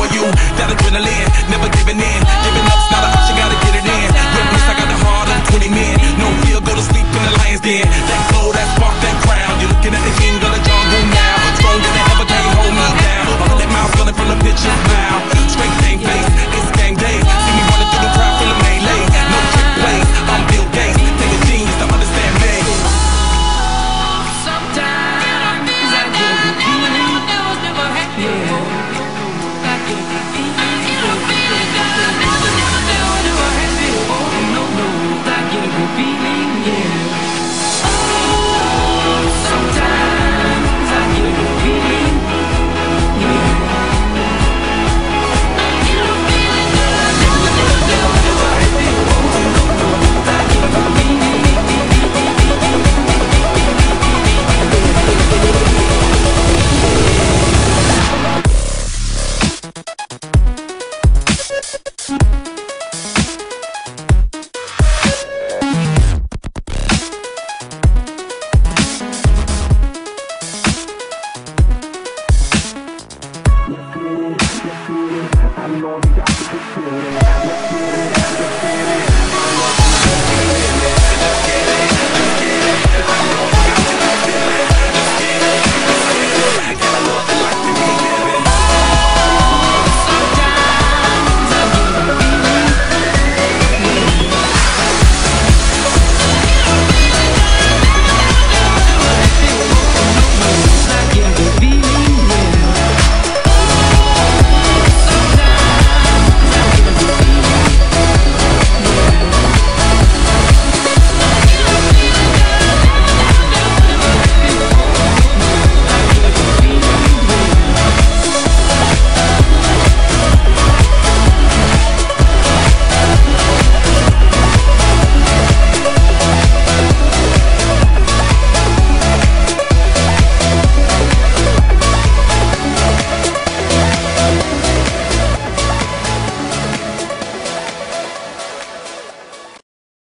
for you. That adrenaline, never giving in. Giving up's not an option, gotta get it in. Reckless, I got the heart of 20 men. No fear, go to sleep in the lion's den. Let's it, I know the opposite Let's it, let's get it.